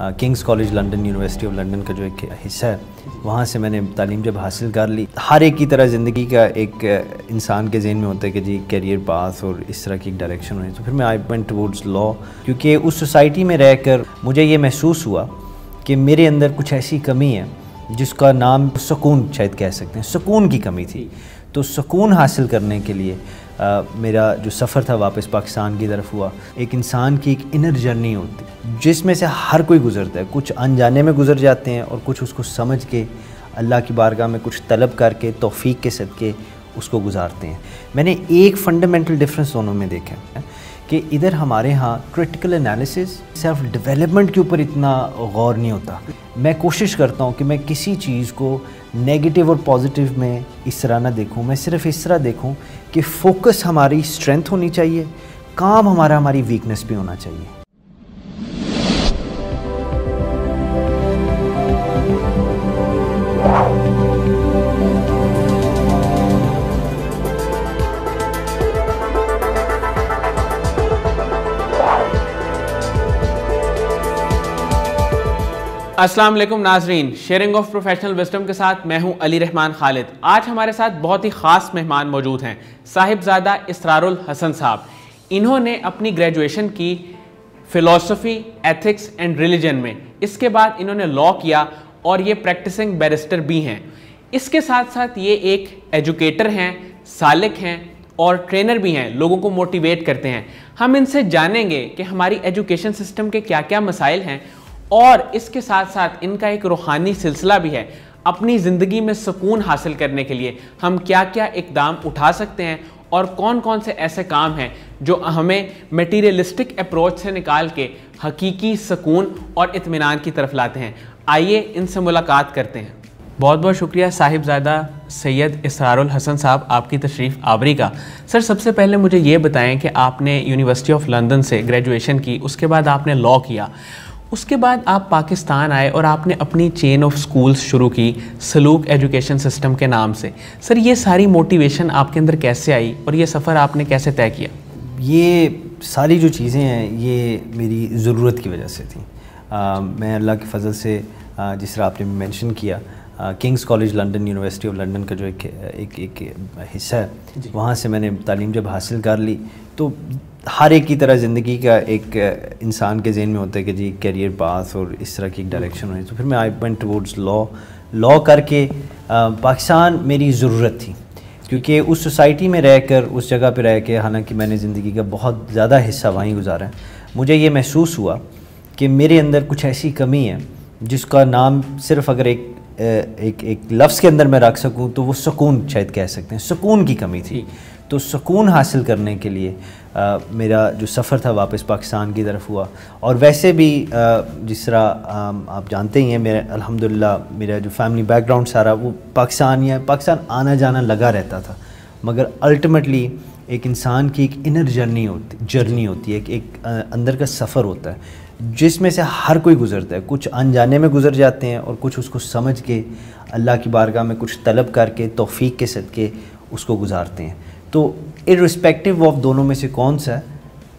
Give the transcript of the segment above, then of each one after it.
King's College London University of London का जो एक हिस्सा है, वहाँ से मैंने तालीम जब हासिल कर ली। हर एक की तरह ज़िंदगी का एक इंसान के जहन में होता है कि जी करियर पास और इस तरह की एक डायरेक्शन होनी तो फिर मैं आई वेंट टूवर्ड्स लॉ क्योंकि उस सोसाइटी में रहकर मुझे ये महसूस हुआ कि मेरे अंदर कुछ ऐसी कमी है, जिसका नाम सुकून शायद कह सकते हैं, सुकून की कमी थी। तो सुकून हासिल करने के लिए मेरा जो सफ़र था वापस पाकिस्तान की तरफ़ हुआ। एक इंसान की एक इनर जर्नी होती, जिसमें से हर कोई गुज़रता है। कुछ अनजाने में गुज़र जाते हैं और कुछ उसको समझ के अल्लाह की बारगाह में कुछ तलब करके तोफ़ी के सदक़े उसको गुजारते हैं। मैंने एक फ़ंडामेंटल डिफरेंस दोनों में देखा है कि इधर हमारे यहाँ क्रिटिकल एनालिसिस सेल्फ डेवलपमेंट के ऊपर इतना गौर नहीं होता। मैं कोशिश करता हूँ कि मैं किसी चीज़ को नेगेटिव और पॉजिटिव में इस तरह ना देखूँ। मैं सिर्फ़ इस तरह देखूँ कि फोकस हमारी स्ट्रेंथ होनी चाहिए काम हमारा हमारी वीकनेस भी होना चाहिए। अस्सलाम वालेकुम नाजरीन। शेयरिंग ऑफ़ प्रोफेशनल विस्टम के साथ मैं हूँ अली रहमान खालिद। आज हमारे साथ बहुत ही ख़ास मेहमान मौजूद हैं, साहिबजादा इसरारुल हसन साहब। इन्होंने अपनी ग्रेजुएशन की फ़िलासफ़ी एथिक्स एंड रिलीजन में। इसके बाद इन्होंने लॉ किया और ये प्रैक्टिसिंग बैरिस्टर भी हैं। इसके साथ साथ ये एक एजुकेटर हैं, सालिक हैं और ट्रेनर भी हैं, लोगों को मोटिवेट करते हैं। हम इनसे जानेंगे कि हमारी एजुकेशन सिस्टम के क्या क्या मसाइल हैं और इसके साथ साथ इनका एक रूहानी सिलसिला भी है अपनी ज़िंदगी में सुकून हासिल करने के लिए। हम क्या क्या इकदाम उठा सकते हैं और कौन कौन से ऐसे काम हैं जो हमें मटीरियलिस्टिक अप्रोच से निकाल के हकीकी सुकून और इत्मीनान की तरफ़ लाते हैं। आइए इनसे मुलाकात करते हैं। बहुत बहुत शुक्रिया साहिबजादा सैयद इसरारुल हसन साहब, आपकी तशरीफ़ आवरी का। सर, सबसे पहले मुझे ये बताएँ कि आपने यूनिवर्सिटी ऑफ़ लंदन से ग्रेजुएशन की, उसके बाद आपने लॉ किया। उसके बाद आप पाकिस्तान आए और आपने अपनी चेन ऑफ़ स्कूल्स शुरू की सलूक एजुकेशन सिस्टम के नाम से। सर ये सारी मोटिवेशन आपके अंदर कैसे आई और ये सफ़र आपने कैसे तय किया? ये सारी जो चीज़ें हैं ये मेरी ज़रूरत की वजह से थी। आ, मैं अल्लाह के फजल से आ, जिस तरह आपने मेंशन किया King's College London University of London का जो एक एक एक हिस्सा है वहाँ से मैंने तालीम जब हासिल कर ली तो हर एक की तरह ज़िंदगी का एक इंसान के जहन में होता है कि जी करियर पास और इस तरह की एक डायरेक्शन होनी। तो फिर मैं I went towards law law करके पाकिस्तान मेरी ज़रूरत थी। क्योंकि उस सोसाइटी में रहकर उस जगह पर रह के हालाँकि मैंने ज़िंदगी का बहुत ज़्यादा हिस्सा वहीं गुजारा है। मुझे ये महसूस हुआ कि मेरे अंदर कुछ ऐसी कमी है जिसका नाम सिर्फ़ अगर एक एक एक लफ्ज़ के अंदर मैं रख सकूँ तो वो सुकून शायद कह सकते हैं। सुकून की कमी थी। तो सुकून हासिल करने के लिए आ, मेरा जो सफ़र था वापस पाकिस्तान की तरफ़ हुआ। और वैसे भी आ, जिस तरह आप जानते ही हैं मेरे अल्हम्दुलिल्लाह मेरा जो फैमिली बैकग्राउंड सारा वो पाकिस्तान या पाकिस्तान आना जाना लगा रहता था। मगर अल्टीमेटली एक इंसान की एक इनर जर्नी होती जर्नी होती है एक, अंदर का सफ़र होता है जिसमें से हर कोई गुज़रता है। कुछ अनजाने में गुज़र जाते हैं और कुछ उसको समझ के अल्लाह की बारगाह में कुछ तलब करके तोफ़ी के सदक़े उसको गुजारते हैं। तो इरिस्पेक्टिव ऑफ़ दोनों में से कौन सा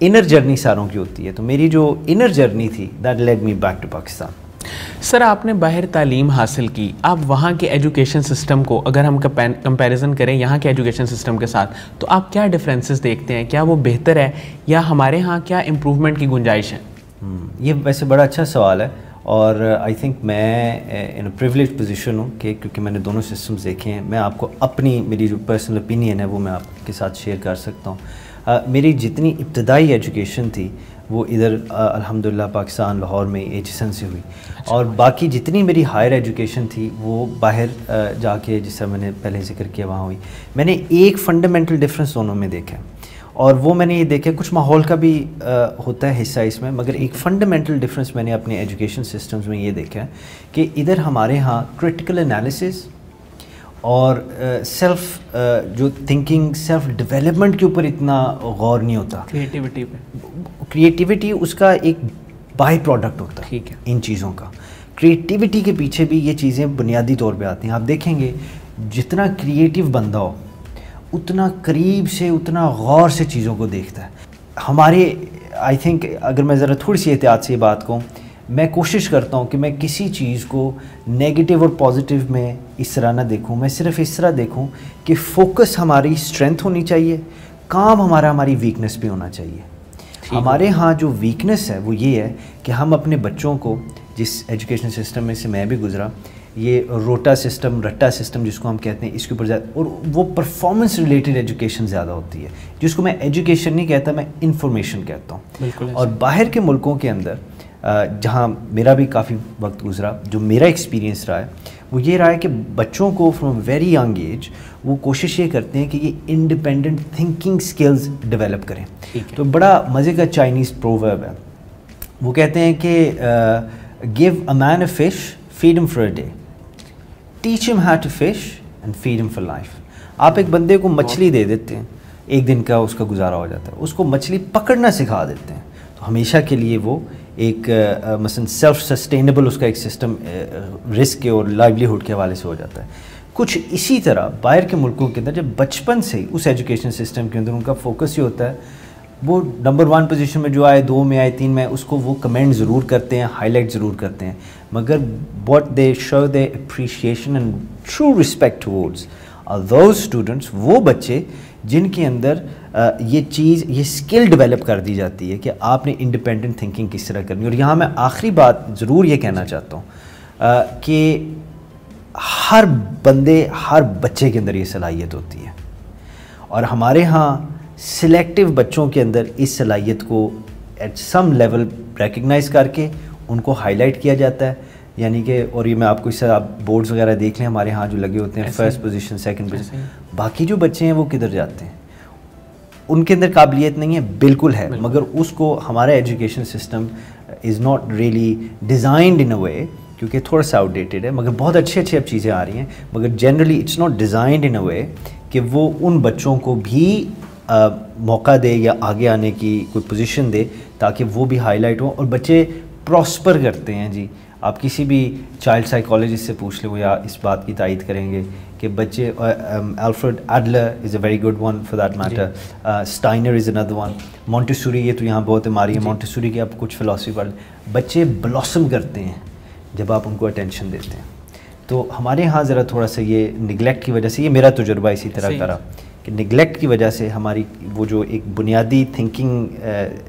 इनर जर्नी सारों की होती है। तो मेरी जो इनर जर्नी थी that led me back to Pakistan sir आपने बाहर तालीम हासिल की। आप वहाँ के एजुकेशन सिस्टम को अगर हम कंपैरिजन करें यहाँ के एजुकेशन सिस्टम के साथ तो आप क्या डिफरेंसेस देखते हैं? क्या वो बेहतर है? या हमारे यहाँ क्या इम्प्रूवमेंट की गुंजाइश है? हम्म, ये वैसे बड़ा अच्छा सवाल है। और आई uh, थिंक मैं इन प्रिवलेज पोजीशन हूँ कि क्योंकि मैंने दोनों सिस्टम्स देखे हैं मैं आपको अपनी मेरी जो पर्सनल ओपिनियन है वो मैं आपके साथ शेयर कर सकता हूँ। Uh, मेरी जितनी इब्तदाई एजुकेशन थी वो इधर uh, अल्हम्दुलिल्लाह पाकिस्तान लाहौर में एच से हुई। अच्छा। और बाकी जितनी मेरी हायर एजुकेशन थी वो बाहर जाके जिस तरह मैंने पहले ज़िक्र किया वहाँ हुई। मैंने एक फ़ंडामेंटल डिफरेंस दोनों में देखा। है और वो मैंने ये देखा कुछ माहौल का भी आ, होता है हिस्सा इसमें मगर एक फ़ंडामेंटल डिफरेंस मैंने अपने एजुकेशन सिस्टम्स में ये देखा है कि इधर हमारे यहाँ क्रिटिकल एनालिसिस और सेल्फ uh, uh, जो थिंकिंग सेल्फ डेवलपमेंट के ऊपर इतना गौर नहीं होता। क्रिएटिविटी पे। क्रिएटिविटी उसका एक बाई प्रोडक्ट होता है ठीक है। इन चीज़ों का। क्रिएटिविटी के पीछे भी ये चीज़ें बुनियादी तौर पे आती हैं। आप देखेंगे जितना क्रिएटिव बंदा हो उतना करीब से उतना गौर से चीज़ों को देखता है। हमारे आई थिंक अगर मैं ज़रा थोड़ी सी एहतियात से बात कहूँ मैं कोशिश करता हूँ कि मैं किसी चीज़ को नेगेटिव और पॉजिटिव में इस तरह ना देखूँ। मैं सिर्फ़ इस तरह देखूँ कि फोकस हमारी स्ट्रेंथ होनी चाहिए काम हमारा हमारी वीकनेस भी होना चाहिए। हमारे यहाँ जो वीकनेस है वो ये है कि हम अपने बच्चों को जिस एजुकेशन सिस्टम में से मैं भी गुजरा ये रोटा सिस्टम रट्टा सिस्टम जिसको हम कहते हैं इसके ऊपर ज़्यादा और वो परफॉर्मेंस रिलेटेड एजुकेशन ज़्यादा होती है जिसको मैं एजुकेशन नहीं कहता मैं इंफॉर्मेशन कहता हूँ। और बाहर के मुल्कों के अंदर जहाँ मेरा भी काफ़ी वक्त गुजरा जो मेरा एक्सपीरियंस रहा है वो ये रहा है कि बच्चों को फ्रॉम वेरी यंग एज वो कोशिश ये करते हैं कि ये इंडिपेंडेंट थिंकिंग स्किल्स डेवलप करें। तो बड़ा मज़े का चाइनीज़ प्रोवर्ब है। वो कहते हैं कि give a man a fish feed him for a day teach him how to fish and feed him for life आप एक बंदे को मछली दे देते हैं, एक दिन का उसका गुजारा हो जाता है, उसको मछली पकड़ना सिखा देते हैं। तो हमेशा के लिए वो एक मसन सेल्फ सस्टेनेबल उसका एक सिस्टम रिस्क के और लाइवलीहुड के हवाले से हो जाता है। कुछ इसी तरह बाहर के मुल्कों के अंदर जब बचपन से ही उस एजुकेशन सिस्टम के अंदर उनका फोकस ही होता है वो नंबर वन पोजीशन में जो आए, दो में आए, तीन में उसको वो कमेंट ज़रूर करते हैं हाईलाइट ज़रूर करते हैं। मगर what they show the appreciation and true respect towards those students वो बच्चे, जिनके अंदर ये चीज़, ये स्किल डेवलप कर दी जाती है कि आपने इंडिपेंडेंट थिंकिंग किस तरह करनी और यहाँ मैं आखिरी बात ज़रूर ये कहना चाहता हूँ कि हर बंदे, हर बच्चे के अंदर ये सलाहियत होती है। और हमारे यहाँ सिलेक्टिव बच्चों के अंदर इस सलाहियत को एट सम लेवल रिकग्नाइज करके उनको हाईलाइट किया जाता है। यानी कि और ये मैं आपको इससे आप बोर्ड्स वगैरह देख लें हमारे यहाँ जो लगे होते हैं फ़र्स्ट पोजीशन सेकंड पोजीशन बाकी जो बच्चे हैं वो किधर जाते हैं? उनके अंदर काबिलियत नहीं है बिल्कुल है। बिल्कुल। मगर उसको हमारा education system is not really designed in a way क्योंकि थोड़ा सा आउटडेटेड है मगर बहुत अच्छी अच्छी अब चीज़ें आ रही हैं। मगर generally it's not designed in a way कि वो उन बच्चों को भी आ, मौका दे या आगे आने की कोई पोजीशन दे ताकि वो भी हाईलाइट हो और बच्चे प्रॉस्पर करते हैं जी। आप किसी भी चाइल्ड साइकोलॉजिस्ट से पूछ लो या इस बात की तायद करेंगे कि बच्चे Alfred Adler is a very good one for that matter Steiner is another one Montessori ये तो यहाँ बहुत मारी है मोंटेसुरी की आप कुछ फिलोसफी पढ़ बच्चे ब्लॉसम करते हैं जब आप उनको अटेंशन देते हैं। तो हमारे यहाँ ज़रा थोड़ा सा ये निगलेक्ट की वजह से ये मेरा तजुर्बा इसी तरह करा। कि निगलेक्ट की वजह से हमारी वो जो एक बुनियादी थिंकिंग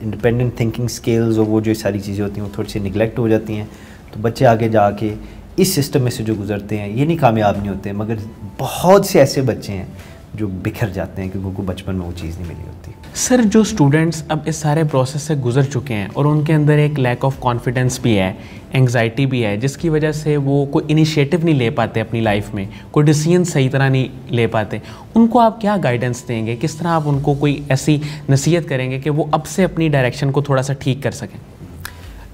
इंडिपेंडेंट थिंकिंग स्किल्स और वो जो सारी चीज़ें होती हैं, वो थोड़ी सी निगलेक्ट हो जाती हैं। तो बच्चे आगे जाके इस सिस्टम में से जो गुजरते हैं, ये नहीं कामयाब नहीं होते, मगर बहुत से ऐसे बच्चे हैं जो बिखर जाते हैं क्योंकि उनको बचपन में वो चीज़ नहीं मिली होती। सर जो स्टूडेंट्स अब इस सारे प्रोसेस से गुजर चुके हैं और उनके अंदर एक लैक ऑफ़ कॉन्फिडेंस भी है एंगजाइटी भी है जिसकी वजह से वो कोई इनिशिएटिव नहीं ले पाते अपनी लाइफ में कोई डिसीज़न सही तरह नहीं ले पाते। उनको आप क्या गाइडेंस देंगे? किस तरह आप उनको कोई ऐसी नसीहत करेंगे कि वो अब से अपनी डायरेक्शन को थोड़ा सा ठीक कर सकें?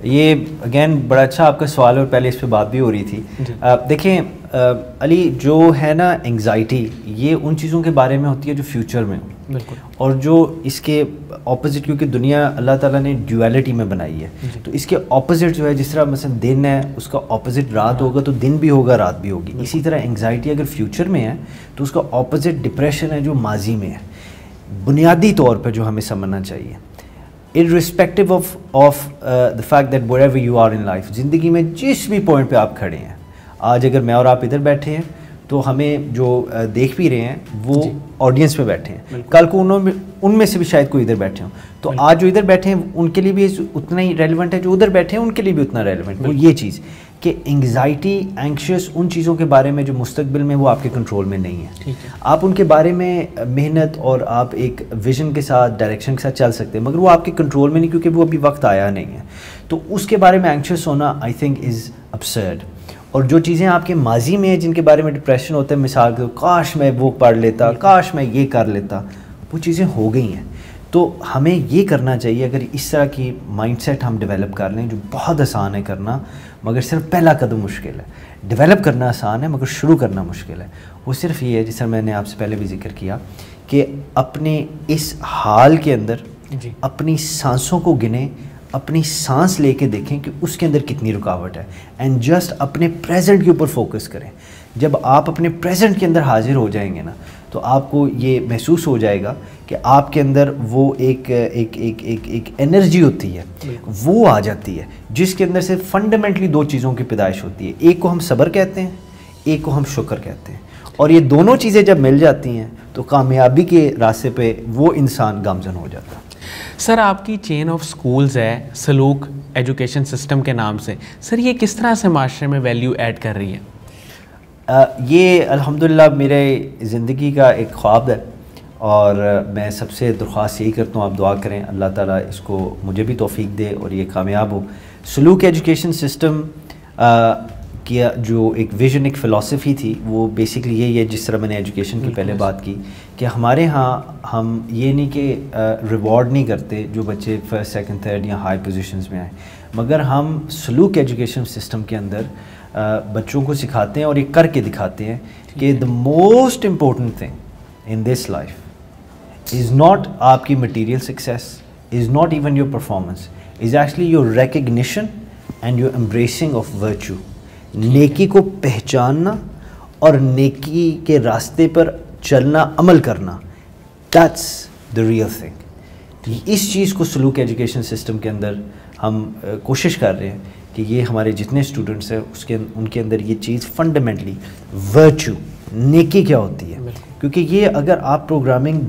ये अगेन बड़ा अच्छा आपका सवाल और पहले इस पर बात भी हो रही थी। देखें अली जो है ना एंग्जाइटी ये उन चीज़ों के बारे में होती है जो फ्यूचर में हो। और जो इसके ऑपोजिट क्योंकि दुनिया अल्लाह ताला ने ड्यूअलिटी में बनाई है तो इसके ऑपोजिट जो है जिस तरह मसलन दिन है उसका ऑपोजिट रात होगा तो दिन भी होगा रात भी होगी। इसी तरह एंग्जाइटी अगर फ्यूचर में है तो उसका ऑपोजिट डिप्रेशन है जो माजी में है। बुनियादी तौर पर जो हमें समझना चाहिए। irrespective of of uh, the fact that wherever you are in life ज़िंदगी में जिस भी पॉइंट पे आप खड़े हैं आज अगर मैं और आप इधर बैठे हैं तो हमें जो देख भी रहे हैं वो ऑडियंस पे बैठे हैं। कल को उन्होंने उनमें से भी शायद कोई इधर बैठे हों। तो आज जो इधर बैठे हैं उनके लिए भी उतना ही रेलिवेंट है जो उधर बैठे हैं उनके लिए भी उतना रेलिवेंट वो ये चीज़ कि एंगजाइटी एंक्शियस उन चीज़ों के बारे में जो मुस्तबिल में वो आपके कंट्रोल में नहीं है, है। आप उनके बारे में मेहनत और आप एक विजन के साथ डायरेक्शन के साथ चल सकते हैं मगर वो आपके कंट्रोल में नहीं क्योंकि वो अभी वक्त आया नहीं है। तो उसके बारे में एंक्शियस होना आई थिंक इज़ अपसर्ड और जो चीज़ें आपके माजी में हैं जिनके बारे में डिप्रेशन होता है मिसाल के काश मैं वो पढ़ लेता काश मैं ये कर लेता वो चीज़ें हो गई हैं। तो हमें ये करना चाहिए अगर इस तरह की माइंडसेट हम डेवलप कर लें जो बहुत आसान है करना मगर सिर्फ़ पहला कदम मुश्किल है। डेवलप करना आसान है मगर शुरू करना मुश्किल है। वो सिर्फ़ ये है जिससे मैंने आपसे पहले भी ज़िक्र किया कि अपने इस हाल के अंदर अपनी सांसों को गिने अपनी सांस लेके देखें कि उसके अंदर कितनी रुकावट है। एंड जस्ट अपने प्रेजेंट के ऊपर फोकस करें। जब आप अपने प्रेजेंट के अंदर हाजिर हो जाएँगे ना तो आपको ये महसूस हो जाएगा कि आपके अंदर वो एक एक एक एक एक एनर्जी होती है। वो आ जाती है जिसके अंदर से फंडामेंटली दो चीज़ों की पैदाइश होती है। एक को हम सब्र कहते हैं एक को हम शुक्र कहते हैं। और ये दोनों चीज़ें जब मिल जाती हैं तो कामयाबी के रास्ते पे वो इंसान गामजन हो जाता है। सर आपकी चेन ऑफ़ स्कूल्स है सलूक एजुकेशन सिस्टम के नाम से। सर ये किस तरह से माशरे में वैल्यू ऐड कर रही है? आ, ये अल्हम्दुलिल्लाह मेरे ज़िंदगी का एक ख्वाब है और मैं सबसे दरख्वास्त यही करता हूँ आप दुआ करें अल्लाह ताला इसको मुझे भी तोफ़ी दे और ये कामयाब हो। सलूक एजुकेशन सिस्टम की जो एक विजन एक फ़िलासफ़ी थी वो बेसिकली यही है जिस तरह मैंने एजुकेशन की पहले बात की कि हमारे यहाँ हम ये नहीं कि रिवॉर्ड नहीं करते जो बच्चे फ़र्स्ट सेकंड थर्ड या हाई पोजीशंस में आए। मगर हम सलूक एजुकेशन सिस्टम के अंदर बच्चों को सिखाते हैं और ये करके दिखाते हैं कि the most important thing in this life is not आपकी material success is not even your performance is actually your recognition and your embracing of virtue नेकी को पहचानना और नेकी के रास्ते पर चलना अमल करना दैट्स द रियल थिंग इस चीज़ को सलूक एजुकेशन सिस्टम के अंदर हम कोशिश कर रहे हैं कि ये हमारे जितने स्टूडेंट्स हैं उसके उनके अंदर ये चीज़ फंडामेंटली वर्चू नेकी क्या होती है? क्योंकि ये अगर आप प्रोग्रामिंग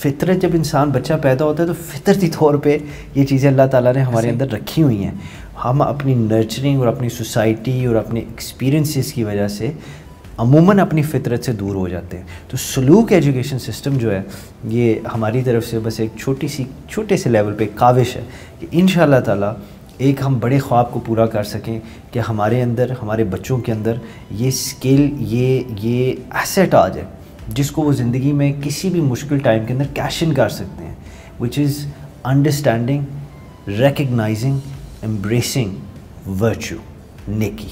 फितरत जब इंसान बच्चा पैदा होता है तो फितरती तौर पे ये चीज़ें अल्लाह ताला ने हमारे अंदर रखी हुई हैं। हम अपनी नर्चरिंग और अपनी सोसाइटी और अपने एक्सपीरियंसेस की वजह से अमूमन अपनी फितरत से दूर हो जाते हैं। तो सलूक एजुकेशन सिस्टम जो है, ये हमारी तरफ़ से बस एक छोटी सी, छोटे से लेवल पे काविश है कि इन ताला एक हम बड़े ख्वाब को पूरा कर सकें कि हमारे अंदर, हमारे बच्चों के अंदर ये स्किल, ये ये एसेट आ जाए, जिसको वो ज़िंदगी में किसी भी मुश्किल टाइम के अंदर कैश इन कर सकते हैं which is understanding recognising embracing virtue नेकी।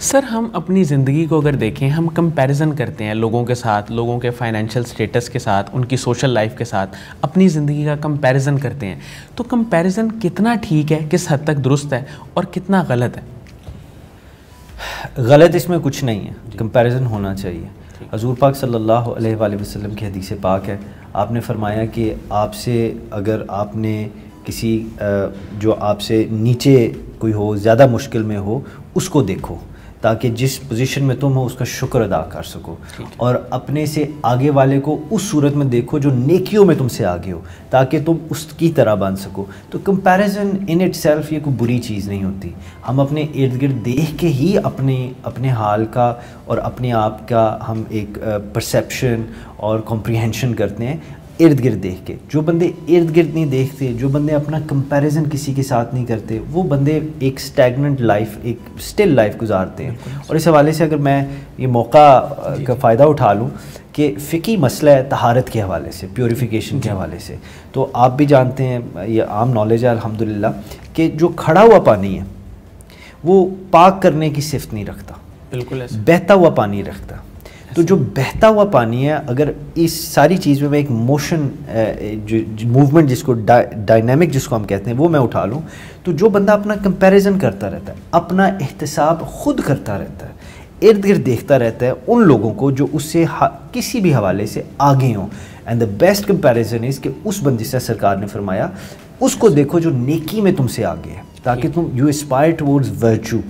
सर हम अपनी ज़िंदगी को अगर देखें हम कंपैरिजन करते हैं लोगों के साथ लोगों के फाइनेंशियल स्टेटस के साथ उनकी सोशल लाइफ के साथ अपनी ज़िंदगी का कंपैरिजन करते हैं। तो कंपैरिजन कितना ठीक है किस हद तक दुरुस्त है और कितना गलत है? गलत इसमें कुछ नहीं है। कंपैरिजन होना चाहिए। हजूर पाक सल्लल्लाहु अलैहि वसल्लम की हदीस पाक है। आपने फरमाया कि आपसे अगर आपने किसी जो आपसे नीचे कोई हो ज़्यादा मुश्किल में हो उसको देखो ताकि जिस पोजीशन में तुम हो उसका शुक्र अदा कर सको। और अपने से आगे वाले को उस सूरत में देखो जो नेकियों में तुमसे आगे हो ताकि तुम उसकी तरह बन सको। तो कंपैरिजन इन इट सेल्फ ये कोई बुरी चीज़ नहीं होती। हम अपने इर्द गिर्द देख के ही अपने अपने हाल का और अपने आप का हम एक परसेप्शन और कॉम्प्रीहेंशन करते हैं। इर्द गिर्द देख के। जो बंदे इर्द गिर्द नहीं देखते जो बंदे अपना कंपैरिजन किसी के साथ नहीं करते वो बंदे एक स्टैगनेंट लाइफ एक स्टिल लाइफ गुजारते हैं। और इस हवाले से अगर मैं ये मौका का फ़ायदा उठा लूँ कि फ़िकी मसला है तहारत के हवाले से प्योरीफिकेशन के हवाले से। तो आप भी जानते हैं ये आम नॉलेज है अलहमदिल्ला कि जो खड़ा हुआ पानी है वो पाक करने की सिफ्त नहीं रखता। बिल्कुल बहता हुआ पानी रखता। तो जो बहता हुआ पानी है अगर इस सारी चीज़ में मैं एक मोशन जो मूवमेंट जिसको डायनेमिक जिसको हम कहते हैं वो मैं उठा लूँ तो जो बंदा अपना कंपैरिजन करता रहता है अपना एहतसाब खुद करता रहता है इर्द गिर्द देखता रहता है उन लोगों को जो उससे किसी भी हवाले से आगे हों। And the best comparison is कि उस बंदी से सरकार ने फरमाया उसको देखो जो नेकी में तुमसे आगे है ताकि तुम यू एस्पायर टूवर्ड्स वर्चू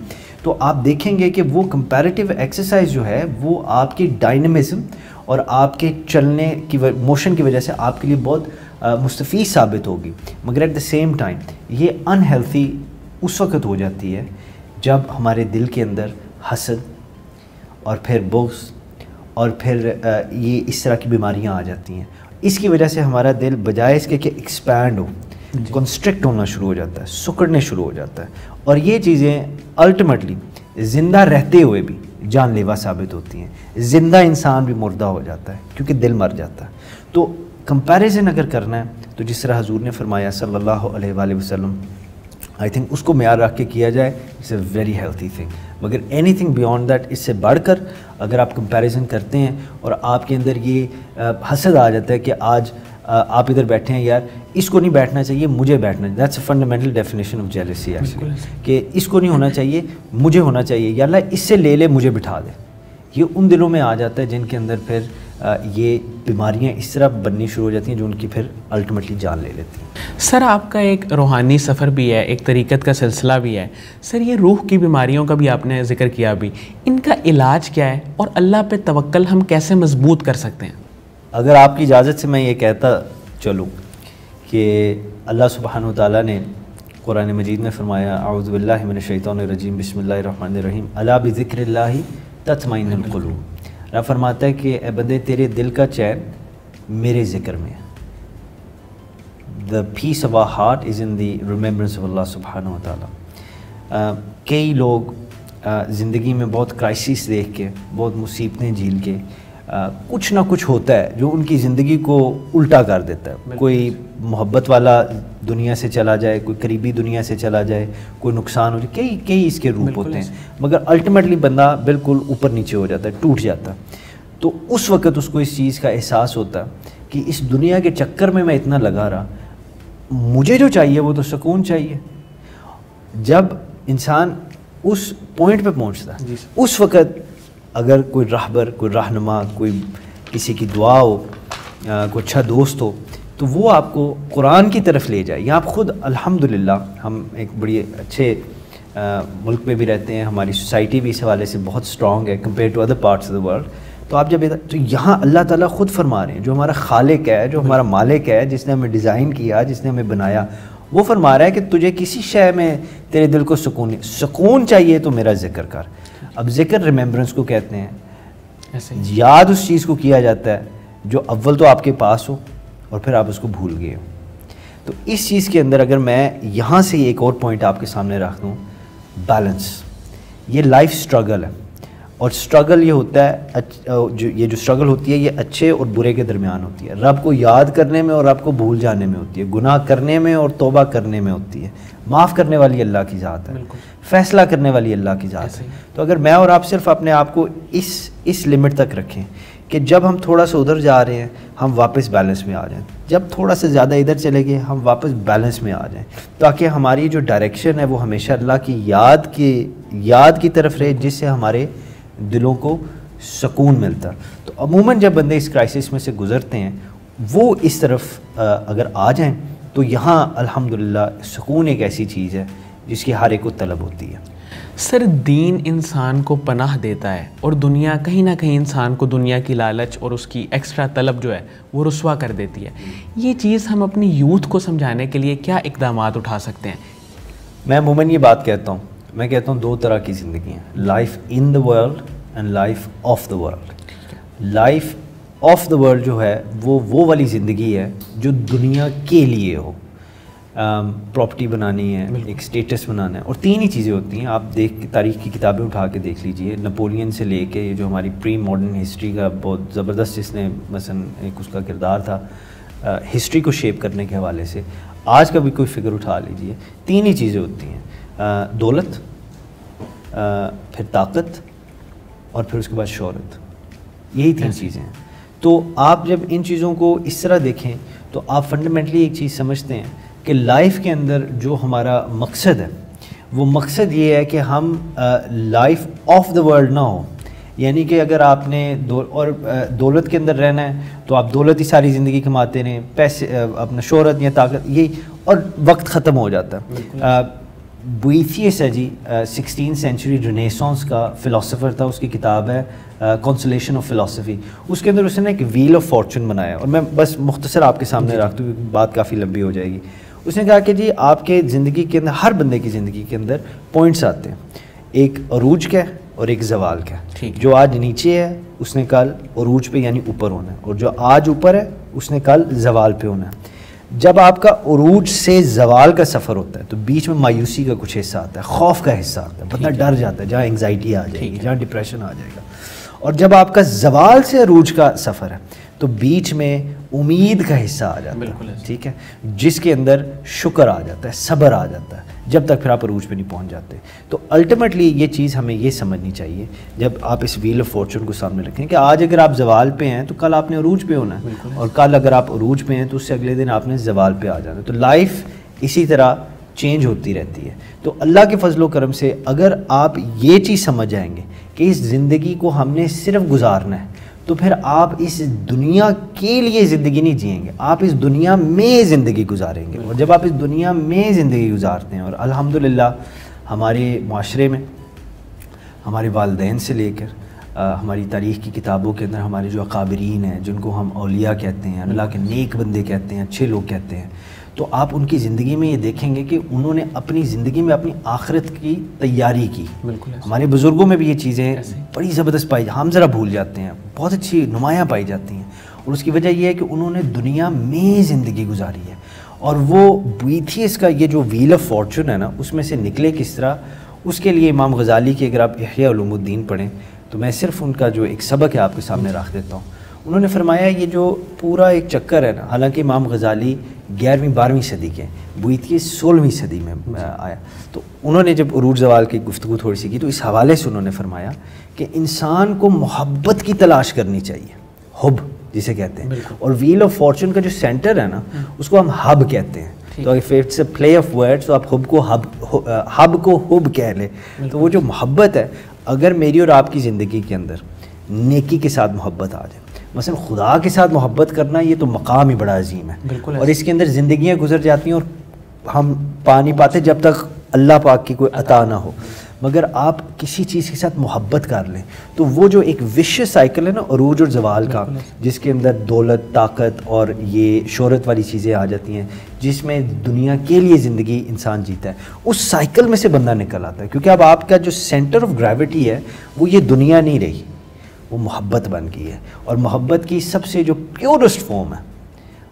तो आप देखेंगे कि वो कंपैरेटिव एक्सरसाइज जो है, वो आपकी डायनमिज्म और आपके चलने की मोशन की वजह से आपके लिए बहुत मुस्तफ़ साबित होगी। मगर एट द सेम टाइम ये अनहेल्थी उस वक्त हो जाती है जब हमारे दिल के अंदर हसद और फिर बोस और फिर ये इस तरह की बीमारियाँ आ जाती हैं। इसकी वजह से हमारा दिल बजाय इसके कि एक्सपैंड हो कंस्ट्रिक्ट होना शुरू हो जाता है, सुकड़ने शुरू हो जाता है। और ये चीज़ें अल्टीमेटली ज़िंदा रहते हुए भी जानलेवा साबित होती हैं। ज़िंदा इंसान भी मुर्दा हो जाता है, क्योंकि दिल मर जाता है। तो कंपैरिजन अगर करना है तो जिस तरह हजूर ने फरमाया, सल्लल्लाहु अलैहि वसल्लम आई थिंक उसको मैार रख के किया जाए it's a very healthy thing मगर एनी थिंग बियॉन्ड दैट इससे बढ़कर अगर आप कंपैरिजन करते हैं, और आपके अंदर ये हसद आ जाता है कि आज आप इधर बैठे हैं, यार इसको नहीं बैठना चाहिए मुझे बैठना चाहिए। That's fundamental definition of jealousy actually कि इसको नहीं होना चाहिए मुझे होना चाहिए या अल्लाह इससे ले ले मुझे बिठा दे। ये उन दिलों में आ जाता है जिनके अंदर फिर ये बीमारियाँ इस तरह बननी शुरू हो जाती हैं जो उनकी फिर अल्टीमेटली जान ले लेती हैं। सर आपका एक रूहानी सफ़र भी है एक तरीक़त का सिलसिला भी है। सर ये रूह की बीमारियों का भी आपने ज़िक्र किया अभी। इनका इलाज क्या है और अल्लाह पे तवक्ल हम कैसे मज़बूत कर सकते हैं? अगर आपकी इजाज़त से मैं ये कहता चलूँ कि अल्लाह सुबहान ताली ने कुरान मजीद में फ़रमाया आउज़बिल्लिमिनशैतरजीम बसमीम अला बिक्र तत्मिनकलूब रब फरमाता है कि बंदे, तेरे दिल का चैन मेरे ज़िक्र में the peace of a heart is in the remembrance of Allah सुबहान ताली कई लोग ज़िंदगी में बहुत क्राइसिस देख के, बहुत मुसीबतें झील के कुछ ना कुछ होता है जो उनकी ज़िंदगी को उल्टा कर देता है। कोई मोहब्बत वाला दुनिया से चला जाए कोई करीबी दुनिया से चला जाए कोई नुकसान हो जाए कई कई इसके रूप होते हैं। मगर अल्टीमेटली बंदा बिल्कुल ऊपर नीचे हो जाता है टूट जाता है। तो उस वक़्त उसको इस चीज़ का एहसास होता है कि इस दुनिया के चक्कर में मैं इतना लगा रहा। मुझे जो चाहिए वो तो सुकून चाहिए। जब इंसान उस पॉइंट पे पहुँचता है उस वक़्त अगर कोई राहबर कोई रहनमा कोई किसी की दुआ हो कोई अच्छा दोस्त हो तो वो आपको कुरान की तरफ़ ले जाए। या आप ख़ुद अल्हम्दुलिल्लाह हम एक बड़ी अच्छे आ, मुल्क में भी रहते हैं हमारी सोसाइटी भी इस हवाले से बहुत स्ट्रॉन्ग है compare to other parts of the world तो आप जब तो यहाँ अल्लाह ताला ख़ुद फरमा रहे हैं जो हमारा खालिक है जो हमारा मालिक है जिसने हमें डिज़ाइन किया जिसने हमें बनाया वो फरमा रहा है कि तुझे किसी शय में तेरे दिल को सुकून सुकून चाहिए तो मेरा ज़िक्र कर। अब ज़िक्र रिमेम्बरेंस को कहते हैं। ऐसे याद उस चीज़ को किया जाता है जो अव्वल तो आपके पास हो और फिर आप उसको भूल गए हो। तो इस चीज़ के अंदर अगर मैं यहाँ से एक और पॉइंट आपके सामने रख दूँ बैलेंस ये लाइफ स्ट्रगल है। और स्ट्रगल ये होता है जो ये जो स्ट्रगल होती है ये अच्छे और बुरे के दरमियान होती है। रब को याद करने में और रब को भूल जाने में होती है। गुनाह करने में और तोबा करने में होती है। माफ़ करने वाली अल्लाह की ज़ात है। फैसला करने वाली अल्लाह की ज़ात है। तो अगर मैं और आप सिर्फ़ अपने आप को इस इस लिमिट तक रखें कि जब हम थोड़ा सा उधर जा रहे हैं हम वापस बैलेंस में आ जाएँ। जब थोड़ा सा ज़्यादा इधर चले गए हम वापस बैलेंस में आ जाएँ। ताकि हमारी जो डायरेक्शन है वो हमेशा अल्लाह की याद की याद की तरफ़ रहे जिससे हमारे दिलों को सुकून मिलता। तो अमूमन जब बंदे इस क्राइसिस में से गुज़रते हैं वो इस तरफ़ अगर आ जाएँ तो यहाँ अल्हम्दुलिल्लाह सुकून एक ऐसी चीज़ है जिसकी हर एक को तलब होती है। सर दीन इंसान को पनाह देता है और दुनिया कहीं ना कहीं इंसान को दुनिया की लालच और उसकी एक्स्ट्रा तलब जो है वो रसवा कर देती है। ये चीज़ हम अपनी यूथ को समझाने के लिए क्या इकदाम उठा सकते हैं? मैं अमूमन ये बात कहता हूँ मैं कहता हूँ दो तरह की ज़िंदगी है। Life in the world and life of the world life of the world जो है वो वो वाली ज़िंदगी है जो दुनिया के लिए हो। प्रॉपर्टी um, बनानी है एक स्टेटस बनाना है। और तीन ही चीज़ें होती हैं। आप देख तारीख की किताबें उठा के देख लीजिए। नपोलियन से लेके ये जो हमारी प्री मॉडर्न हिस्ट्री का बहुत ज़बरदस्त जिसने मसन एक उसका किरदार था हिस्ट्री uh, को शेप करने के हवाले से आज का भी कोई फ़िक्र उठा लीजिए। तीन ही चीज़ें होती हैं। दौलत फिर ताकत और फिर उसके बाद शहरत। यही तीन चीज़ें हैं। तो आप जब इन चीज़ों को इस तरह देखें तो आप फंडामेंटली एक चीज़ समझते हैं कि लाइफ के अंदर जो हमारा मकसद है वो मकसद ये है कि हम लाइफ ऑफ़ द वर्ल्ड ना हो। यानी कि अगर आपने दो और दौलत के अंदर रहना है तो आप दौलत ही सारी ज़िंदगी कमाते रहें पैसे अपना शहरत या ताकत यही और वक्त ख़त्म हो जाता है। बुइथियस है जी सिक्सटीन सेंचुरी रनेसॉन्स का फ़िलासफ़र था उसकी किताब है कॉन्सलेशन ऑफ़ फ़िलासफ़ी उसके अंदर उसने एक व्हील ऑफ़ फॉर्चून बनाया और मैं बस मुख्तसर आपके सामने रख दूँ बात काफ़ी लंबी हो जाएगी। उसने कहा कि जी आपके ज़िंदगी के अंदर हर बंदे की ज़िंदगी के अंदर पॉइंट्स आते हैं। एक अरूज का है और एक जवाल का ठीक जो आज नीचे है उसने कल अरूज पे यानी ऊपर होना है और जो आज ऊपर है उसने कल जवाल पे होना है। जब आपका उरूज से जवाल का सफ़र होता है तो बीच में मायूसी का कुछ हिस्सा आता है खौफ का हिस्सा आता है बंदा डर जाता है जहाँ एंगजाइटी आ जाएगी जहाँ डिप्रेशन आ जाएगा। और जब आपका जवाल से अरूज का सफ़र है तो बीच में उम्मीद का हिस्सा आ जाता है ठीक है? जिसके अंदर शुक्र आ जाता है सब्र आ जाता है जब तक फिर आप अरूज पे नहीं पहुँच जाते। तो अल्टीमेटली ये चीज़ हमें ये समझनी चाहिए जब आप इस व्हील ऑफ़ फॉर्चून को सामने रखें कि आज अगर आप जवाल पे हैं तो कल आपने अरूज पे होना है और कल अगर आप अरूज पे हैं तो उससे अगले दिन आपने जवाल पे आ जाना है। तो लाइफ इसी तरह चेंज होती रहती है। तो अल्लाह के फजलो करम से अगर आप ये चीज़ समझ जाएँगे कि इस ज़िंदगी को हमने सिर्फ़ गुजारना है तो फिर आप इस दुनिया के लिए ज़िंदगी नहीं जिएँगे। आप इस दुनिया में ज़िंदगी गुजारेंगे। और जब आप इस दुनिया में ज़िंदगी गुजारते हैं और अल्हम्दुलिल्लाह हमारे माशरे में, हमारे वालदेन से लेकर हमारी तारीख़ की किताबों के अंदर हमारे जो अकाबरीन हैं, जिनको हम अलिया कहते हैं, अल्लाह के नेक बंदे कहते हैं, अच्छे लोग कहते हैं तो आप उनकी ज़िंदगी में ये देखेंगे कि उन्होंने अपनी ज़िंदगी में अपनी आखिरत की तैयारी की। बिल्कुल हमारे बुज़ुर्गों में भी ये चीज़ें बड़ी ज़बरदस्त पाई हम ज़रा भूल जाते हैं बहुत अच्छी नुमायाँ पाई जाती हैं। और उसकी वजह यह है कि उन्होंने दुनिया में ज़िंदगी गुजारी है। और वो बीथीस का ये जो व्हील ऑफ़ फॉर्चून है ना उसमें से निकले किस तरह उसके लिए इमाम गज़ाली की अगर आप यहियाद्दीन पढ़ें तो मैं सिर्फ़ उनका जो एक सबक है आपके सामने रख देता हूँ। उन्होंने फरमाया ये जो पूरा एक चक्कर है ना हालाँकि इमाम गज़ाली ग्यारहवीं बारहवीं सदी के बुईती सोलहवीं सदी में आया। तो उन्होंने जब अरूज जवाल की गुफ्तु थोड़ी सी की तो इस हवाले से उन्होंने फरमाया कि इंसान को मोहब्बत की तलाश करनी चाहिए हब जिसे कहते हैं। और व्हील ऑफ़ फॉर्चून का जो सेंटर है ना हम्म। उसको हम हब कहते हैं। तो अगर it's a play of words तो आप हब को हब हब को हब कह लें। तो वो जो मोहब्बत है अगर मेरी और आपकी ज़िंदगी के अंदर नेकी के साथ मोहब्बत आ जाए मसलन खुदा के साथ मोहब्बत करना ये तो मकाम ही बड़ा अजीम है। बिल्कुल और इसके अंदर ज़िंदियाँ गुजर जाती हैं और हम पा नहीं पाते जब तक अल्लाह पाक की कोई अता ना हो। मगर आप किसी चीज़ के साथ मोहब्बत कर लें तो वो जो एक विश्व साइकिल है ना अरूज और जवाल का जिसके अंदर दौलत ताकत और ये शहरत वाली चीज़ें आ जाती हैं जिसमें दुनिया के लिए ज़िंदगी इंसान जीता है उस साइकिल में से बंदा निकल आता है। क्योंकि अब आपका जो सेंटर ऑफ़ ग्रेविटी है वो ये दुनिया नहीं रही। वो मोहब्बत बन गई है। और मोहब्बत की सबसे जो प्योरेस्ट फॉर्म है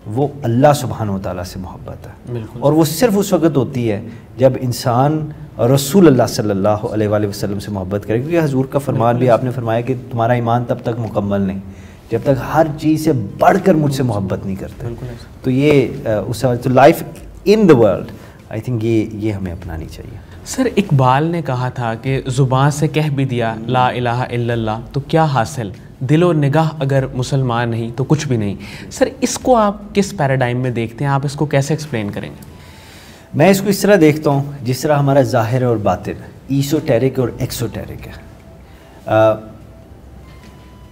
वो अल्लाह सुबहान ताली से मोहब्बत है। और वो सिर्फ़ उस वक्त होती है जब इंसान रसूल अल्लाह सल्लल्लाहु अलैहि वसल्लम से मोहब्बत करे। क्योंकि हजूर का फरमान भी आपने फरमाया कि तुम्हारा ईमान तब तक मुकम्मल नहीं जब तक हर चीज़ से बढ़कर मुझसे मोहब्बत नहीं करते। तो ये उस तो life in the world I think ये ये हमें अपनानी चाहिए। सर, इकबाल ने कहा था कि ज़ुबान से कह भी दिया, ला इलाहा इल्लल्लाह तो क्या हासिल? दिलो निगाह अगर मुसलमान नहीं तो कुछ भी नहीं। सर, इसको आप किस पैराडाइम में देखते हैं? आप इसको कैसे एक्सप्लेन करेंगे? मैं इसको इस तरह देखता हूँ, जिस तरह हमारा ज़ाहिर और बातिन ईसोटेरिक और एक्सोटेरिक है।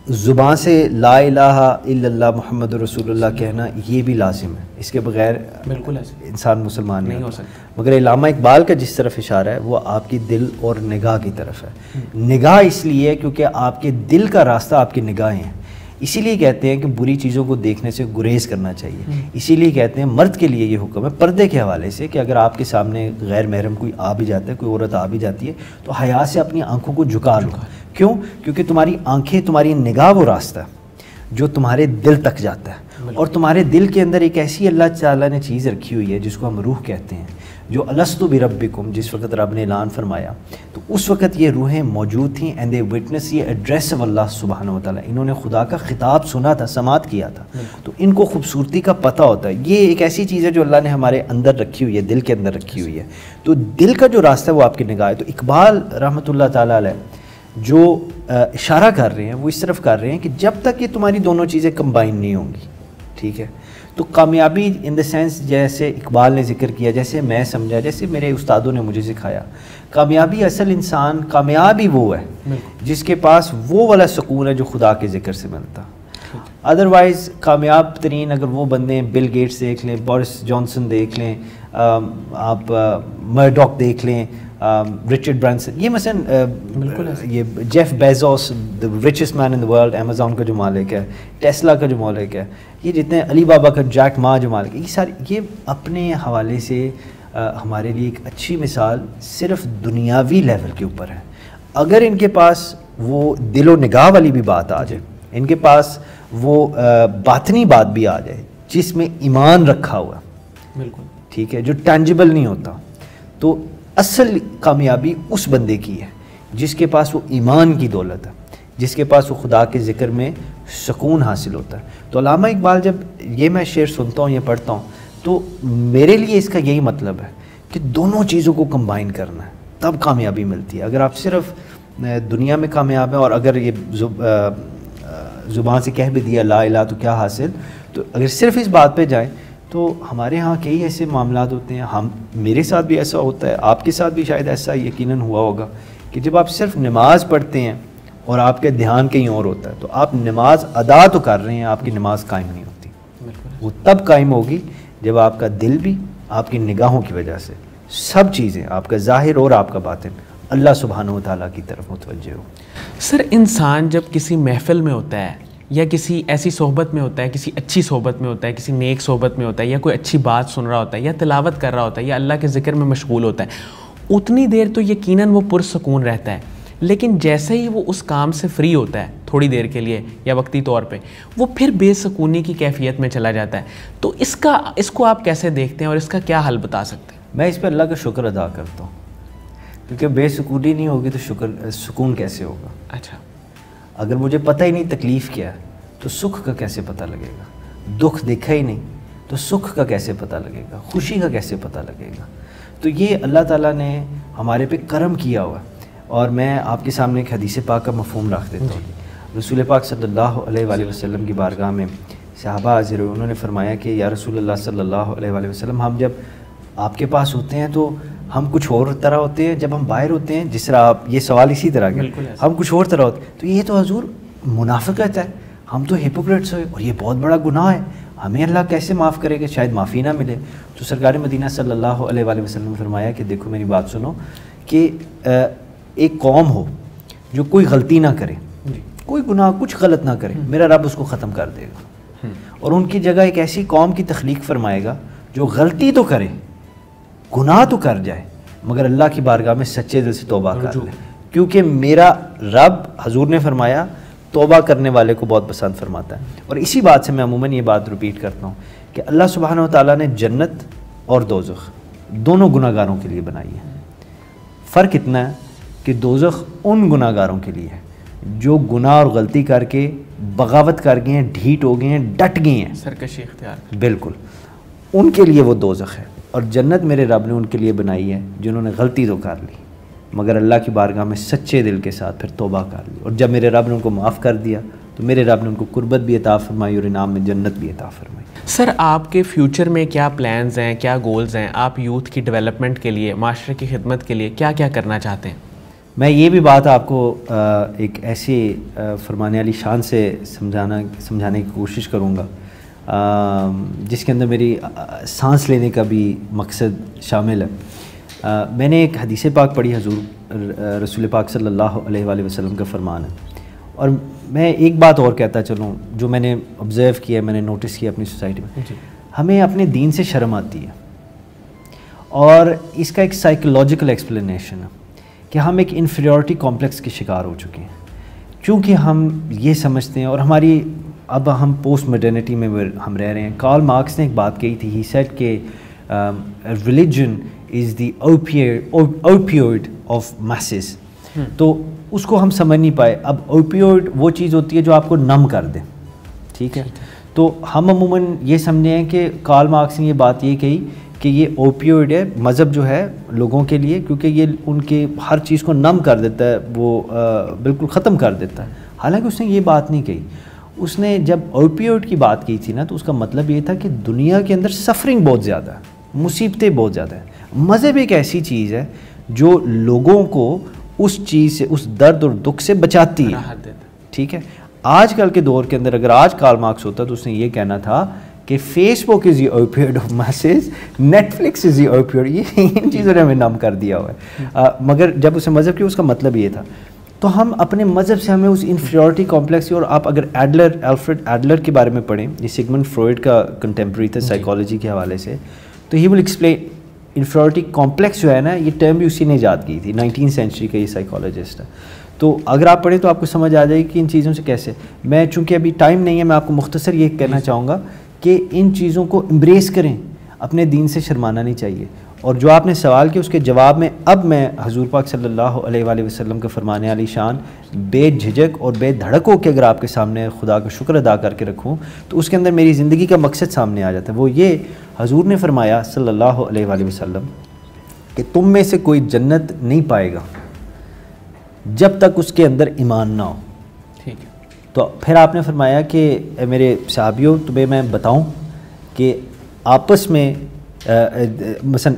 ज़ुबान से ला इला मोहम्मद रसूलुल्लाह कहना ये भी लाजिम है। इसके बगैर बिल्कुल इंसान मुसलमान नहीं हो। सकता। मगर इलामा इकबाल का जिस तरफ़ इशारा है वो आपकी दिल और निगाह की तरफ़ है। हम्म। निगाह इसलिए क्योंकि आपके दिल का रास्ता आपकी निगाहें हैं। इसीलिए कहते हैं कि बुरी चीज़ों को देखने से गुरेज करना चाहिए। हम्म। इसीलिए कहते हैं मर्द के लिए ये हुक्म है। पर्दे के हवाले से कि अगर आपके सामने गैर महरम कोई आ भी जाता है कोई औरत आ भी जाती है तो हया से अपनी आँखों को झुका लो। क्यों? क्योंकि तुम्हारी आँखें तुम्हारी निगाह वो रास्ता है जो तुम्हारे दिल तक जाता है। और तुम्हारे दिल के अंदर एक ऐसी अल्लाह ताला ने चीज़ रखी हुई है जिसको हम रूह कहते हैं जो अलस्तु भी बिरबिकुम जिस वक्त रब ने ऐलान फरमाया तो उस वक्त ये रूहें मौजूद थी एंड दे विटनेस ये एड्रेस ऑफ़ अल्लाह सुबहान ताला इन्होंने खुदा का ख़िताब सुना था समात किया था। तो इनको खूबसूरती का पता होता है। ये एक ऐसी चीज़ है जो अल्लाह ने हमारे अंदर रखी हुई है दिल के अंदर रखी हुई है। तो दिल का जो रास्ता है वो आपकी निगाह है। तो इकबाल रहमत ताला जो इशारा कर रहे हैं वो इस तरफ़ कर रहे हैं कि जब तक ये तुम्हारी दोनों चीज़ें कंबाइन नहीं होंगी ठीक है? तो कामयाबी इन द सेंस जैसे इकबाल ने ज़िक्र किया जैसे मैं समझा जैसे मेरे उस्तादों ने मुझे सिखाया कामयाबी असल इंसान कामयाबी वो है जिसके पास वो वाला सुकून है जो खुदा के ज़िक्र से मिलता अदरवाइज़ कामयाब तरीन अगर वो बंदे बिल गेट्स देख लें बोरिस जॉनसन देख लें आप मर्डॉक देख लें रिचर्ड ब्रांसन ये मसन बिल्कुल ये Jeff Bezos the richest man in the world Amazon का जो मालिक है टेस्ला का जो मालिक है ये जितने अली बाबा का जैक माँ जो मालिक है ये सारी ये अपने हवाले से आ, हमारे लिए एक अच्छी मिसाल सिर्फ़ दुनियावी लेवल के ऊपर है अगर इनके पास वो दिलो निगाह वाली भी बात आ जाए इनके पास वो बातनी बात भी आ जाए जिसमें ईमान रखा हुआ बिल्कुल ठीक है जो टेंजिबल नहीं होता तो असल कामयाबी उस बंदे की है, जिसके पास वो ईमान की दौलत है, जिसके पास वो खुदा के ज़िक्र में सुकून हासिल होता है। तो अलामा इकबाल, जब ये मैं शेर सुनता हूँ या पढ़ता हूँ तो मेरे लिए इसका यही मतलब है कि दोनों चीज़ों को कंबाइन करना है, तब कामयाबी मिलती है। अगर आप सिर्फ़ दुनिया में कामयाब हैं और अगर ये ज़ुबान से कह भी दिया, ला इला तो क्या हासिल? तो अगर सिर्फ़ इस बात पे जाएँ तो हमारे यहाँ कई ऐसे मामला होते हैं। हम मेरे साथ भी ऐसा होता है। आपके साथ भी शायद ऐसा यकीनन हुआ होगा कि जब आप सिर्फ़ नमाज़ पढ़ते हैं और आपके ध्यान कहीं और होता है तो आप नमाज़ अदा तो कर रहे हैं आपकी नमाज़ कायम नहीं होती। वो तब कायम होगी जब आपका दिल भी आपकी निगाहों की वजह से सब चीज़ें आपका ज़ाहिर और आपका बातिन अल्लाह सुबहान तला की तरफ़ मुतवजह हो। सर इंसान जब किसी महफिल में होता है या किसी ऐसी सोहबत में होता है किसी अच्छी सोहबत में होता है किसी नेक सोहबत में होता है या कोई अच्छी बात सुन रहा होता है या तिलावत कर रहा होता है या अल्लाह के ज़िक्र में मशगूल होता है उतनी देर तो यकीनन वो पुरसकून रहता है। लेकिन जैसे ही वो उस काम से फ्री होता है थोड़ी देर के लिए या वक्ती तौर पे वो फिर बेसकूनी की कैफियत में चला जाता है। तो इसका इसको आप कैसे देखते हैं और इसका क्या हल बता सकते हैं? मैं इस पर अल्लाह का शुक्र अदा करता हूँ। क्योंकि बेसकूनी नहीं होगी तो शुक्र सुकून कैसे होगा? अच्छा। अगर मुझे पता ही नहीं तकलीफ़ क्या है तो सुख का कैसे पता लगेगा? दुख देखा ही नहीं तो सुख का कैसे पता लगेगा? खुशी का कैसे पता लगेगा? तो ये अल्लाह ताला ने हमारे पे कर्म किया हुआ और मैं आपके सामने एक हदीस पाक का मफहम रख देता हूँ। रसूल पाक सल्लल्लाहु अलैहि वसल्लम की बारगाह में साहबा हाजिर उन्होंने फरमाया कि या रसूल सल्लल्लाहु अलैहि वसल्लम हम जब आपके पास होते हैं तो हम कुछ और तरह होते हैं जब हम बाहर होते हैं जिस तरह आप ये सवाल इसी तरह के हम कुछ और तरह होते हैं। तो ये तो हजूर मुनाफिकत है। हम तो हिपोक्रेट्स हुए और ये बहुत बड़ा गुनाह है। हमें अल्लाह कैसे माफ़ करेगा? शायद माफ़ी ना मिले। तो सरकार मदीना सल्लल्लाहु अलैहि वसल्लम फरमाया कि देखो मेरी बात सुनो कि एक कौम हो जो कोई गलती ना करे कोई गुनाह कुछ गलत ना करे मेरा रब उसको ख़त्म कर देगा। हम्म। और उनकी जगह एक ऐसी कौम की तख्लीक फरमाएगा जो गलती तो करे गुनाह तो कर जाए मगर अल्लाह की बारगाह में सच्चे दिल से तोबा कर ले। क्योंकि मेरा रब हजूर ने फरमाया तोबा करने वाले को बहुत पसंद फरमाता है। और इसी बात से मैं अमूमन ये बात रिपीट करता हूँ कि अल्लाह सुबहान ताली ने जन्नत और दोजख दोनों गुनागारों के लिए बनाई है। फ़र्क इतना है कि दोजख उन गुनागारों के लिए है जो गुनाह और गलती करके बगावत कर गए हैं ढीट हो गए हैं डट गए हैं। सरकशी इख्तियार। बिल्कुल। उनके लिए वो दोजख है। और जन्नत मेरे रब ने उनके लिए बनाई है जिन्होंने गलती तो कर ली मगर अल्लाह की बारगाह में सच्चे दिल के साथ फिर तोबा कर ली। और जब मेरे रब ने उनको माफ़ कर दिया तो मेरे रब ने उनको कुर्बत भी अता फरमाई और इनाम में जन्नत भी अता फरमाई। सर आपके फ्यूचर में क्या प्लान्स हैं क्या गोल्स हैं? आप यूथ की डेवलपमेंट के लिए माशरे की खिदमत के लिए क्या क्या करना चाहते हैं? मैं ये भी बात आपको एक ऐसी फरमाने वाली शान से समझाना समझाने की कोशिश करूँगा। जिसके अंदर मेरी सांस लेने का भी मकसद शामिल है। आ, मैंने एक हदीस पाक पढ़ी हजूर रसूल पाक सल्लल्लाहु अलैहि वसल्लम का फरमान है। और मैं एक बात और कहता चलूँ जो मैंने ऑब्ज़र्व किया मैंने नोटिस किया अपनी सोसाइटी में। हमें अपने दीन से शर्म आती है। और इसका एक साइकोलॉजिकल एक्सप्लेनेशन है कि हम एक इन्फीरियोरिटी कॉम्प्लेक्स के शिकार हो चुके हैं। क्योंकि हम ये समझते हैं और हमारी अब हम पोस्ट मॉडर्निटी में हम रह रहे हैं। कार्ल मार्क्स ने एक बात कही थी। ही सेट के religion is the opioid of masses तो उसको हम समझ नहीं पाए। अब ओपियोइड वो चीज़ होती है जो आपको नम कर दे। ठीक है? तो हम अमूमन ये समझे हैं कि कार्ल मार्क्स ने ये बात ये कही कि ये ओपियोइड है मज़हब जो है लोगों के लिए क्योंकि ये उनके हर चीज़ को नम कर देता है वो आ, बिल्कुल ख़त्म कर देता है। हालाँकि उसने ये बात नहीं कही। उसने जब ओपियोइड की बात की थी ना तो उसका मतलब ये था कि दुनिया के अंदर सफरिंग बहुत ज़्यादा है मुसीबतें बहुत ज़्यादा है। मज़हब एक ऐसी चीज़ है जो लोगों को उस चीज़ से उस दर्द और दुख से बचाती है। ठीक है? आजकल के दौर के अंदर अगर आज कार्ल मार्क्स होता तो उसने ये कहना था कि Facebook is you opioid of masses Netflix is you opioid ये इन चीज़ों ने हमें नाम कर दिया हुआ है। आ, मगर जब उसे मज़हब की उसका मतलब ये था तो हम अपने मज़हब से हमें उस इन्फ्रियोरिटी कॉम्प्लेक्स और आप अगर एडलर एल्फ्रेड एडलर के बारे में पढ़ें ये सिगमंड फ्रॉइड का कंटेम्प्रेरी था साइकोलॉजी के हवाले से तो he will explain inferiority complex जो है ना ये टर्म भी उसी ने ईजाद की थी नाइनटीन सेंचुरी का ये साइकोलॉजिस्ट है। तो अगर आप पढ़ें तो आपको समझ आ जाएगी कि इन चीज़ों से कैसे। मैं चूँकि अभी टाइम नहीं है मैं आपको मुख्तसर ये कहना चाहूँगा कि इन चीज़ों को एम्ब्रेस करें अपने दीन से शर्माना नहीं चाहिए। और जो आपने सवाल किया उसके जवाब में अब मैं हजूर पाक सल्लल्लाहु अलैहि वसल्लम के फरमाने वाली शान बेझिझक और बेधड़क हो के अगर आपके सामने खुदा का शुक्र अदा करके रखूँ तो उसके अंदर मेरी ज़िंदगी का मकसद सामने आ जाता है। वो ये हजूर ने फरमाया सल्लल्लाहु अलैहि वसल्लम कि तुम में से कोई जन्नत नहीं पाएगा जब तक उसके अंदर ईमान ना हो। ठीक है। तो फिर आपने फरमाया कि मेरे साहबियों तुम्हें मैं बताऊँ कि आपस में मसन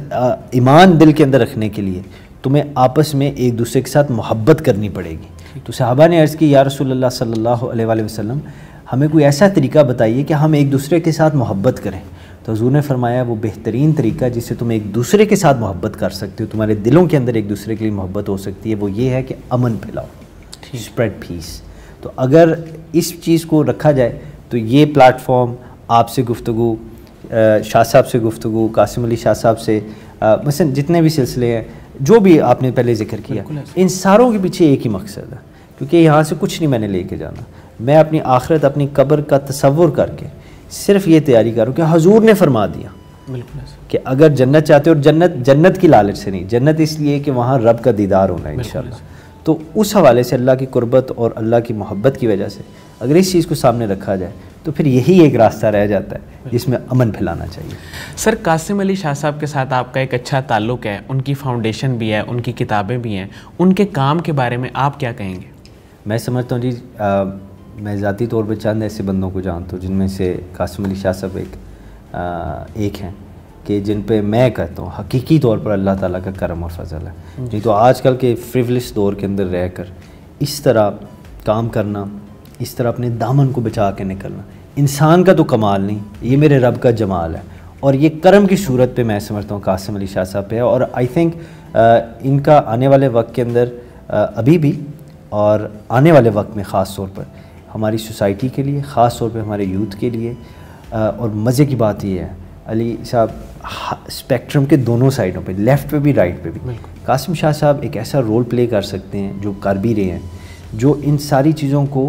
ईमान दिल के अंदर रखने के लिए तुम्हें आपस में एक दूसरे के साथ मोहब्बत करनी पड़ेगी। तो साहबा ने अर्ज़ की या रसूलुल्लाह सल्लल्लाहु अलैहि वसल्लम हमें कोई ऐसा तरीका बताइए कि हम एक दूसरे के साथ मोहब्बत करें? तो हजूर ने फरमाया वो बेहतरीन तरीका जिससे तुम एक दूसरे के साथ मोहब्बत कर सकते हो तुम्हारे दिलों के अंदर एक दूसरे के लिए मोहब्बत हो सकती है वो ये है कि अमन फैलाओ स्प्रेड पीस। तो अगर इस चीज़ को रखा जाए तो ये प्लेटफॉर्म आपसे गुफ्तु शाह साहब से गुफ्तु कासिम अली शाह साहब से मसन जितने भी सिलसिले हैं जो भी आपने पहले ज़िक्र किया इन सारों के पीछे एक ही मकसद है क्योंकि यहाँ से कुछ नहीं मैंने लेके जाना। मैं अपनी आखिरत अपनी कब्र का तस्वुर करके सिर्फ़ ये तैयारी करूँ कि हजूर ने फरमा दिया कि अगर जन्नत चाहते हो और जन्नत जन्नत की लालच से नहीं जन्नत इसलिए कि वहाँ रब का दीदार होना है इन तो उस हवाले से अल्लाह की कुर्बत और अल्लाह की मोहब्बत की वजह से अगर इस चीज़ को सामने रखा जाए तो फिर यही एक रास्ता रह जाता है जिसमें अमन फैलाना चाहिए। सर कासिम अली शाह साहब के साथ आपका एक अच्छा ताल्लुक़ है उनकी फाउंडेशन भी है उनकी किताबें भी हैं। उनके काम के बारे में आप क्या कहेंगे? मैं समझता हूँ जी आ, मैं ज़ाती तौर पर चंद ऐसे बंदों को जानता हूँ जिनमें से कासिम अली शाह साहब एक आ, एक हैं कि जिन पे मैं कहता हूँ हकीकी तौर पर अल्लाह ताला का करम और फजल है। नहीं तो आजकल के फ्रिवलिस दौर के अंदर रहकर इस तरह काम करना इस तरह अपने दामन को बचा के निकलना। इंसान का तो कमाल नहीं ये मेरे रब का जमाल है। और ये कर्म की सूरत पे मैं समझता हूँ कासिम अली शाह साहब पे है। और आई थिंक इनका आने वाले वक्त के अंदर अभी भी और आने वाले वक्त में ख़ास तौर पर हमारी सोसाइटी के लिए ख़ास तौर पर हमारे यूथ के लिए और मज़े की बात ये है अली साहब स्पेक्ट्रम के दोनों साइडों पे लेफ़्ट पे भी राइट पे भी। कासिम शाह साहब एक ऐसा रोल प्ले कर सकते हैं जो कर भी रहे हैं जो इन सारी चीज़ों को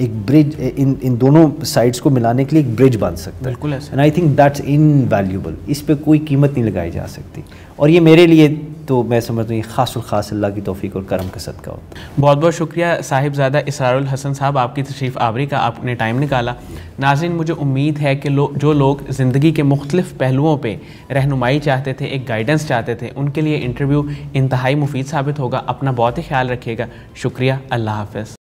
एक ब्रिज इन इन दोनों साइड्स को मिलाने के लिए एक ब्रिज बन सकता है। बिल्कुल and I think that's invaluable इस पर कोई कीमत नहीं लगाई जा सकती। और ये मेरे लिए तो मैं समझता हूँ ख़ास और ख़ास अल्लाह की तोफ़ी और करम का सदका होता है। बहुत बहुत शुक्रिया साहिबजादा इसरारुल हसन साहब आपकी तशरीफ़ आवरी का आपने टाइम निकाला। नाजिन मुझे उम्मीद है कि लो, जो लोग ज़िंदगी के मुख्तलिफ़ पहलुओं पर रहनुमाई चाहते थे एक गाइडेंस चाहते थे उनके लिए इंटरव्यू इंतहाई मुफीद साबित होगा। अपना बहुत ही ख्याल रखिएगा। शुक्रिया अल्लाह हाफ़